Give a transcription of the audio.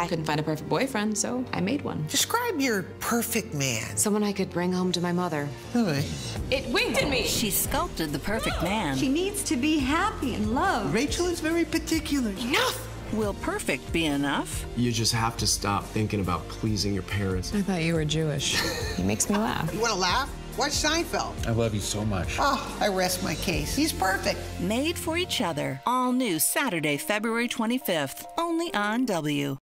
I couldn't find a perfect boyfriend, so I made one. Describe your perfect man. Someone I could bring home to my mother. Really? It winked at me! She sculpted the perfect man. She needs to be happy and loved. Rachel is very particular. Enough! Will perfect be enough? You just have to stop thinking about pleasing your parents. I thought you were Jewish. he makes me laugh. You want to laugh? Watch Seinfeld. I love you so much. Oh, I rest my case. He's perfect. Made for each other. All new Saturday, February 25th. Only on W.